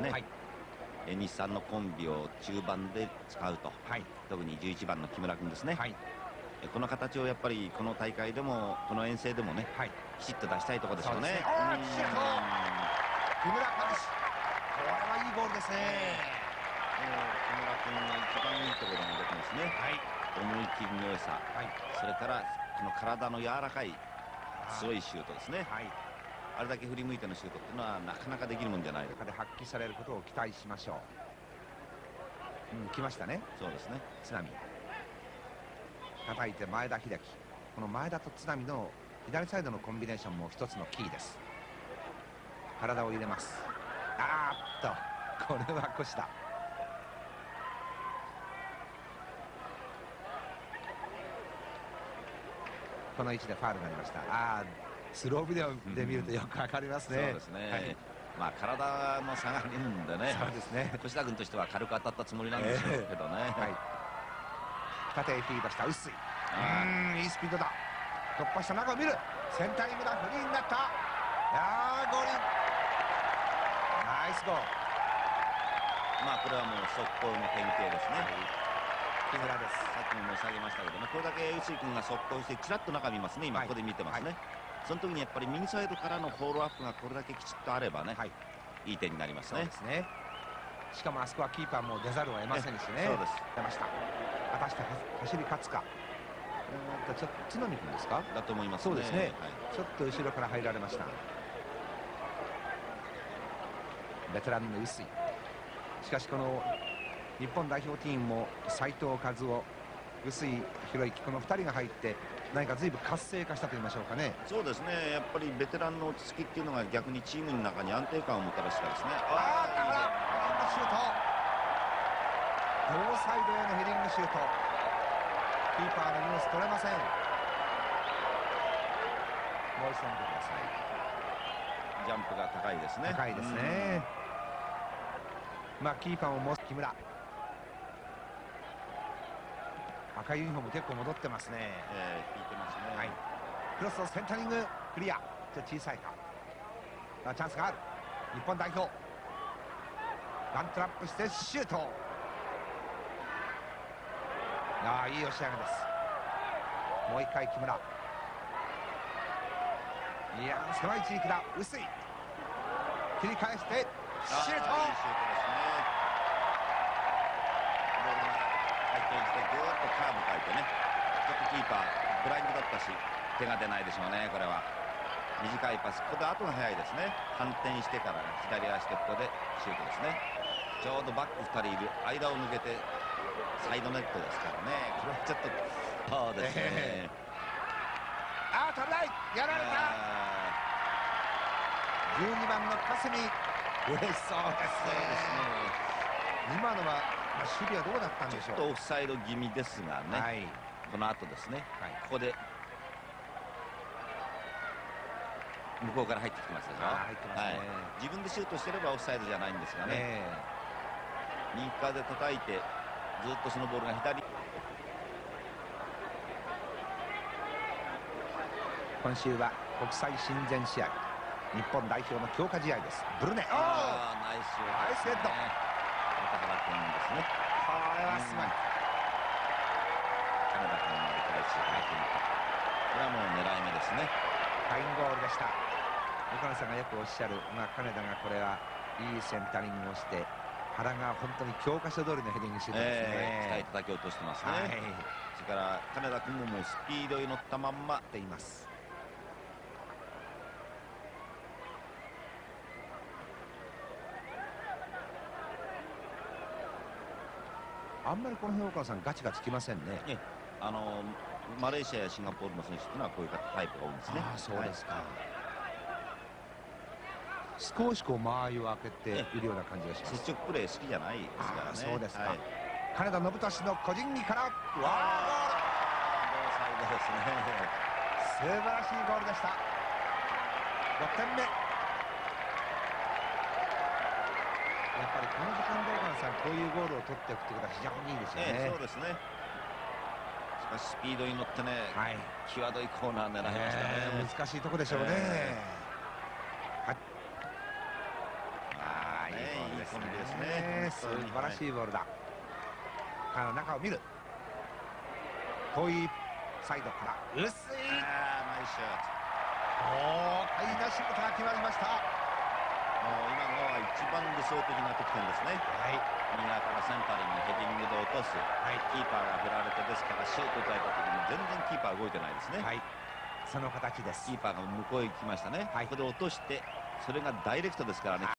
ね、はい。え日産のコンビを中盤で使うと。はい。特に11番の木村君ですね、はい。えこの形をやっぱりこの大会でもこの遠征でもねはい。きちっと出したいところでしょうねね木村和志これはいいボールですね。もう木村君の一番いいところが出てますね。はい。思い切りの良さ。はい。それからこの体の柔らかい強いシュートですね。はいあれだけ振り向いてのシュートっていうのはなかなかできるもんじゃない。中で発揮されることを期待しましょう。うん来ましたね。そうですね。津波。叩いて前田秀樹。この前田と津波の左サイドのコンビネーションも一つのキーです。体を入れます。あーっと。これは腰だ。この位置でファウルになりました。あースロービデオで見るとよくわかりますそうね、ですね、はい。まあ体の差があるんでね。そうですね。越田君としては軽く当たったつもりなんでしょうけどね、はい。縦へフィードした臼井うあー。んいいスピードだ。突破した中を見る。センタリングだフリーになった。いやーゴール。ナイスゴー。ルまあこれはもう速攻の典型ですね、木村です。さっきも申し上げましたけどね。これだけ臼井君が速攻してちらっと中見ますね。今はい。ここで見てますね、はいその時にやっぱり右サイドからのフォローアップがこれだけきちっとあればね、はい。い、い点になりますね。すね。しかもあそこはキーパーも出ざるを得ませんしね。そうです。出ました。果たして走り勝つか。えーっとちょっと津波君ですか？だと思いますそうですね。はい。ちょっと後ろから入られました。ベテランの臼井。しかしこの日本代表チームも斉藤和夫臼井宏之この2人が入って何か随分活性化したと言いましょうかね。そうですね。やっぱりベテランの落ち着きっていうのが逆にチームの中に安定感をもたらしたですね。あーだからヘディングシュート。両サイドへのヘディングシュート。キーパーのニュース取れません。もう一度見てくださいジャンプが高いですね。高いですね、まあキーパーも木村赤いユニフォーム結構戻ってますね。えー、引いてますね。はい。クロスのセンタリングクリア。ちょっと小さいか。あチャンスがある。日本代表。ワントラップしてシュート。ああいい押し上げです。もう一回木村。いやー狭い地域だ。薄い。切り返してシュート転してぐーっとカーブ変えてね。ちょっとキーパーブラインドだったし手が出ないでしょうねこれは。短いパス。ここで後が早いですね。反転してから左足でここでシュートですね。ちょうどバック2人いる間を抜けてサイドネットですからね。これはちょっとそうですね、ああ取れないやられた。あ12番の霞嬉しそうーですそうですね。今のは、まあ、守備はどうだったんでしょう？ちょっとオフサイド気味ですがね、はい。この後ですね、はい。ここで。向こうから入ってきてますでしょ？入ってますね。はい、自分でシュートしてればオフサイドじゃないんですがね、ね右側で叩いてずっとそのボールが左。今週は国際親善試合。日本代表の強化試合です。ブルネ。あーナイスシュートナイスヘッドこれはす。ごい金田君の折り返し入ってみたこれはもう狙い目ですね。ファインゴールでした。岡野さんがよくおっしゃる、まあ、金田がこれはいいセンタリングをして原が本当に教科書通りのヘディングシュートですえー、ね、期待叩き落としてますね、はい。それから金田君ももうスピードに乗ったまんま。っていますあんまりこの辺岡野さんガチがつきませんね。えあのマレーシアやシンガポールの選手っていうのはこういうタイプが多いんですね。ああそうですか、少しこう間合いを開けているような感じがします。接触プレー好きじゃないですからね。そうですか。はい、金田信俊の個人技からわ両サイドですね。素晴らしいゴールでした。6点目やっぱりこの時間で岡野さんこういうゴールを取っていくということは非常にいいですよね、ええそうですね。しかしスピードに乗ってね、はい。際どいコーナー狙いましたね、えー難しいとこでしょうね、えはい。ああいいですね。素晴らしいボールだ。から中を見る。遠いサイドから。薄いあーナイスショット。豪快なシュートが決まりました今のは一番理想的な得点ですね。い。右側からセンタリングヘディングで落とす。はい。キーパーが振られてですからシュート打たれた時に全然キーパー動いてないですね、はい。その形です。キーパーが向こうへ行きましたね、はい。ここで落としてそれがダイレクトですからね